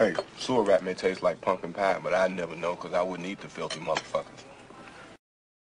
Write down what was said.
Hey, sewer rat may taste like pumpkin pie, but I never know because I wouldn't eat the filthy motherfuckers.